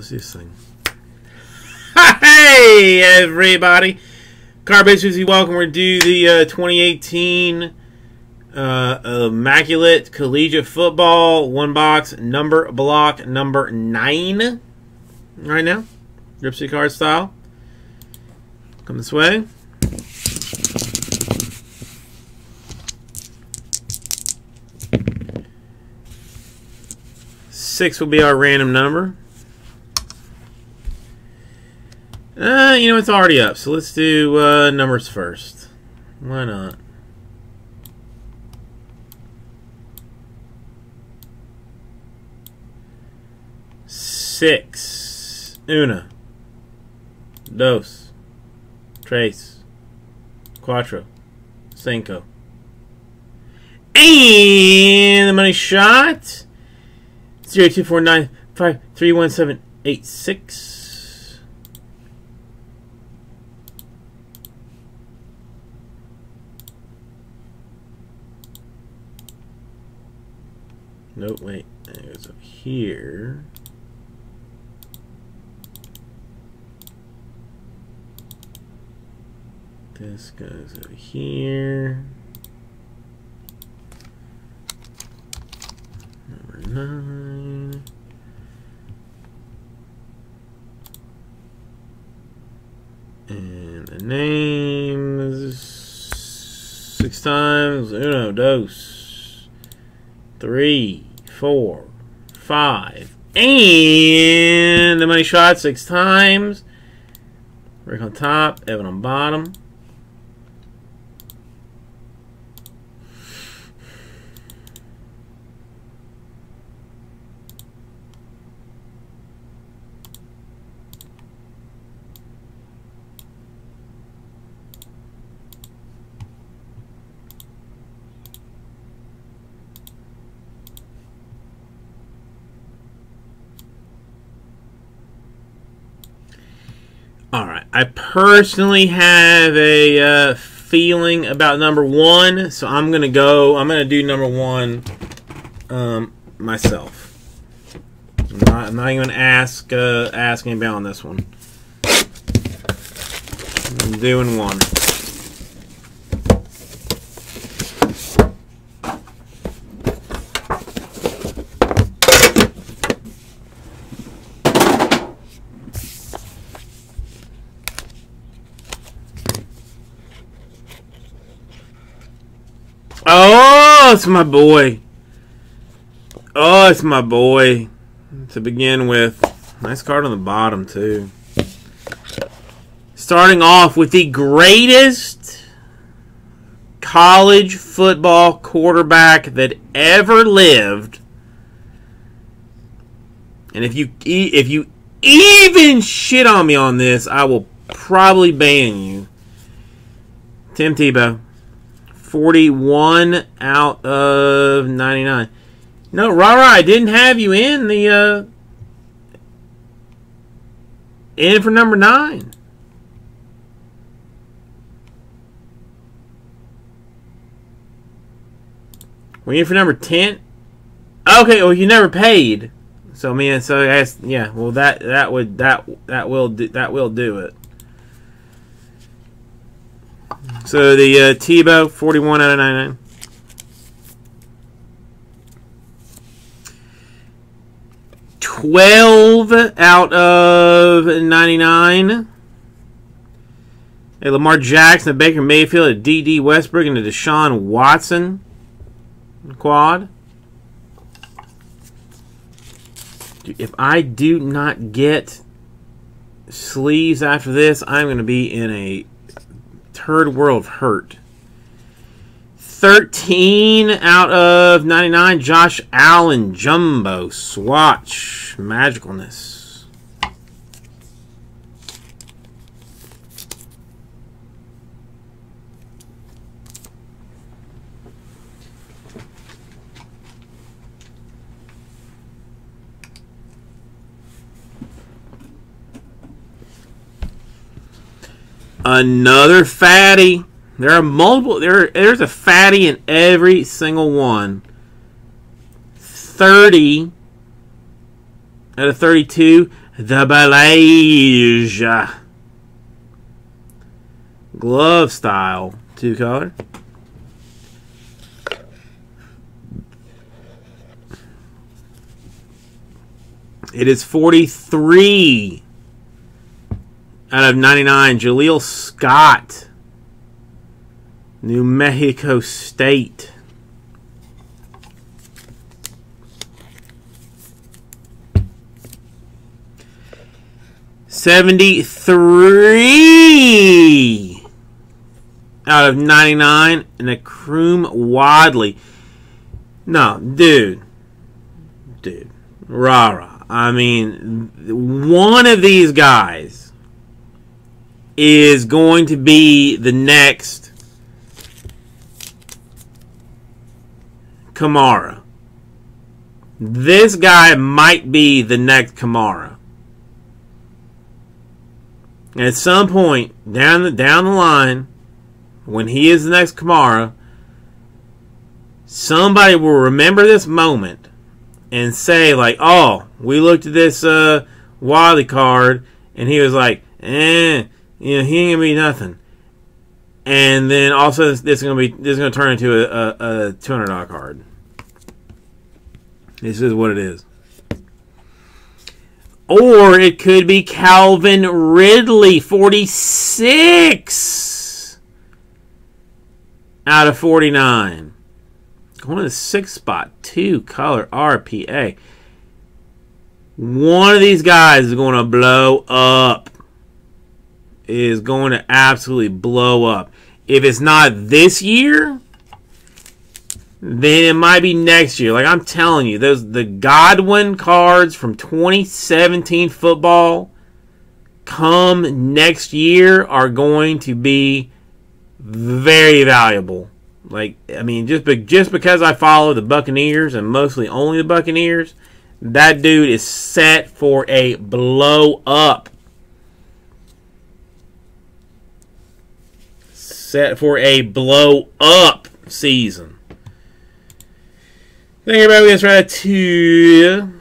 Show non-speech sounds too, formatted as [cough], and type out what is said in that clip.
Let's this thing. [laughs] Hey, everybody. Carbase Susie, welcome. We're do the uh, 2018 uh, Immaculate Collegiate Football one box number block number nine right now. Rip City Card style. Come this way. Six will be our random number. Uh, you know, it's already up, so let's do uh, numbers first. Why not? Six. Una. Dos. Tres. Cuatro. Cinco. And the money shot. Zero two four nine five three one seven eight six. Nope, wait. It goes up here. This goes over here. Number nine. And the name is six times. Uno, dos, three, four, five. And the money shot six times. Rick on top, Evan on bottom. All right. I personally have a uh, feeling about number one, so I'm gonna go. I'm gonna do number one um, myself. I'm not, I'm not even ask uh, ask anybody on this one. I'm doing one. Oh, it's my boy. Oh, it's my boy. To begin with, nice card on the bottom too. Starting off with the greatest college football quarterback that ever lived. And if you if you even shit on me on this, I will probably ban you. Tim Tebow. 41 out of 99. No, Rara, I didn't have you in the uh in for number 9. Were in for number 10? Okay, well you never paid. So man, so I guess yeah, well that that would that that will do, that will do it. So the uh, Tebow, 41 out of 99. Twelve out of ninety-nine. A Lamar Jackson, a Baker Mayfield, a Dede Westbrook, and a Deshaun Watson quad. If I do not get sleeves after this, I'm going to be in a third world hurt. 13 out of 99. Josh Allen, Jumbo, Swatch, Magicalness. Another fatty. There are multiple. There, there's a fatty in every single one. Thirty out of thirty-two. the Bellage. Glove style, two color. It is 43 out of 99. Jaleel Scott, New Mexico State. Seventy-three out of ninety-nine, and Akrum Wadley. No, dude, dude, rah rah. I mean, one of these guys is going to be the next Kamara. This guy might be the next Kamara. At some point down the down the line, when he is the next Kamara, somebody will remember this moment and say like, "Oh, we looked at this uh, Wadley card, and he was like, eh, you know, he ain't gonna be nothing." And then also this, this is gonna be this is gonna turn into a, a, a two hundred dollar card. This is what it is. Or it could be Calvin Ridley, 46 out of 49. Going to the sixth spot, two color RPA. One of these guys is going to blow up. Is going to absolutely blow up. If it's not this year, then it might be next year. Like I'm telling you, those the Godwin cards from 2017 football come next year are going to be very valuable. Like I mean, just be, just because I follow the Buccaneers and mostly only the Buccaneers, that dude is set for a blow up. Set for a blow up season. Thank you, everybody. Let's try to